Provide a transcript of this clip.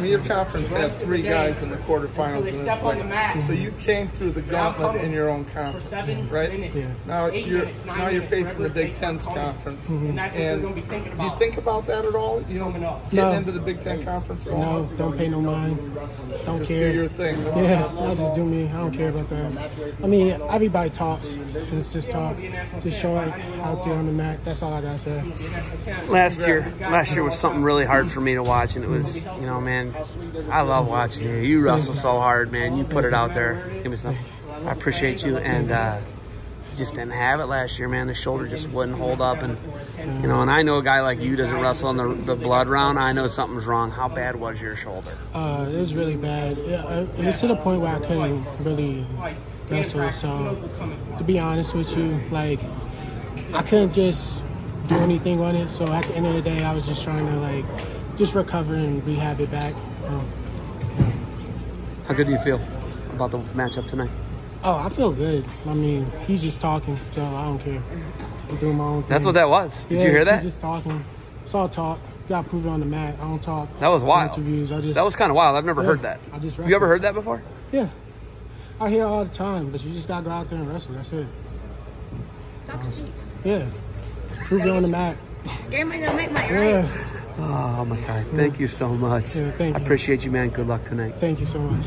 I mean, your conference had three guys in the quarterfinals in this way. So you came through the gauntlet in your own conference, right? Yeah. Now you're now you're facing the Big Ten's conference, mm-hmm. and do you think about that at all? You know, getting No. into the Big Ten conference at all? No, don't pay no mind. Don't Just do care. your thing. Yeah, I'll just do me. I don't care about that. I mean, everybody talks. Just, just talk. Just show it out there on the mat. That's all I gotta say. Last year, last year was something really hard for me to watch, and it was, you know, man, I love watching you. You wrestle so hard, man. You put it out there. Give me some. I appreciate you, and uh, just didn't have it last year, man. The shoulder just wouldn't hold up, and you know, and I know a guy like you doesn't wrestle in the, the blood round. I know something's wrong. How bad was your shoulder? Uh, it was really bad. Uh, it was to the point where I couldn't really wrestle. So, to be honest with you, like I couldn't just do anything on it. So at the end of the day, I was just trying to like just recover and rehab it back. Um, How good do you feel about the matchup tonight? oh, I feel good. I mean, he's just talking, so I don't care. I'm doing my own thing. That's what that was. Did Yeah, you hear that? He's just talking. It's all talk. Got to prove it on the mat. I don't talk. That was wild. Interviews. I just That was kind of wild. I've never Yeah, heard that. I just you ever heard that before? yeah. I hear it all the time, but you just gotta go out there and wrestle. That's it. Talk cheap. Yeah. Prove it on the mat. Scare money don't make money, right? Yeah. Oh my God! Thank you so much. Yeah, I you. appreciate you, man. Good luck tonight. Thank you so much.